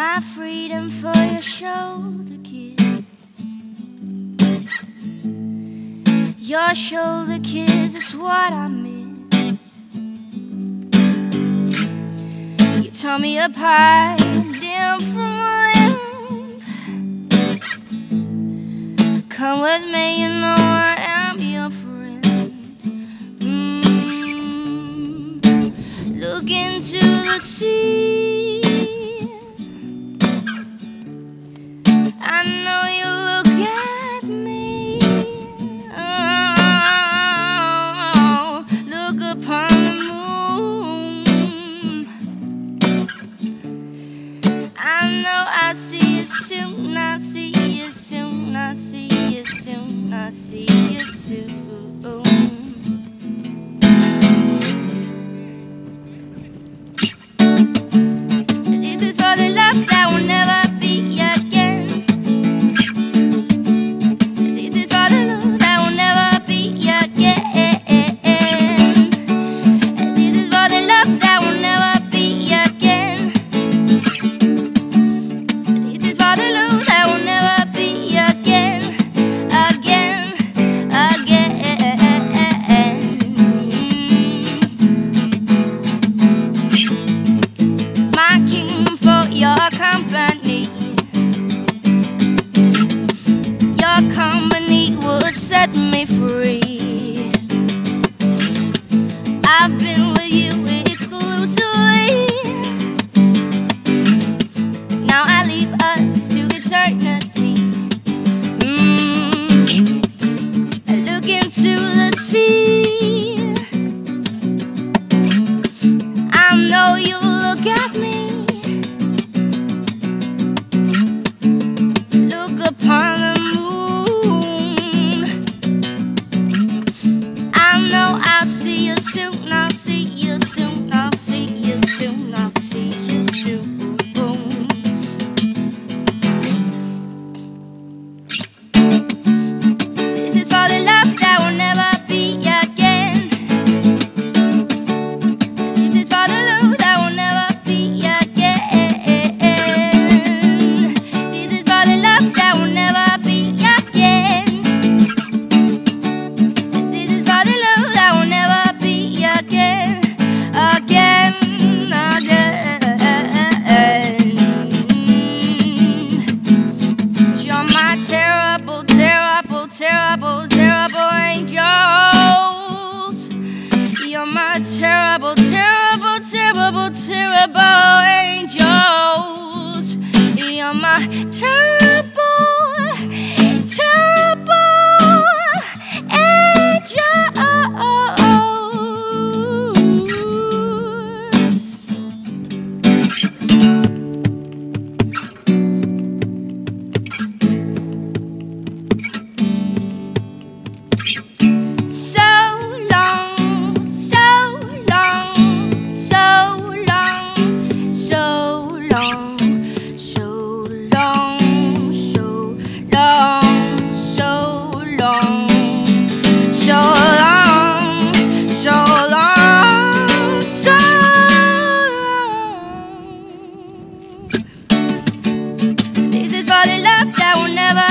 my freedom for your shoulder kiss. Your shoulder kiss is what I miss. You tore me apart. Come with me, you know I am your friend. Mm. Look into the sea. got terrible, terrible angels. You're my terrible. that will never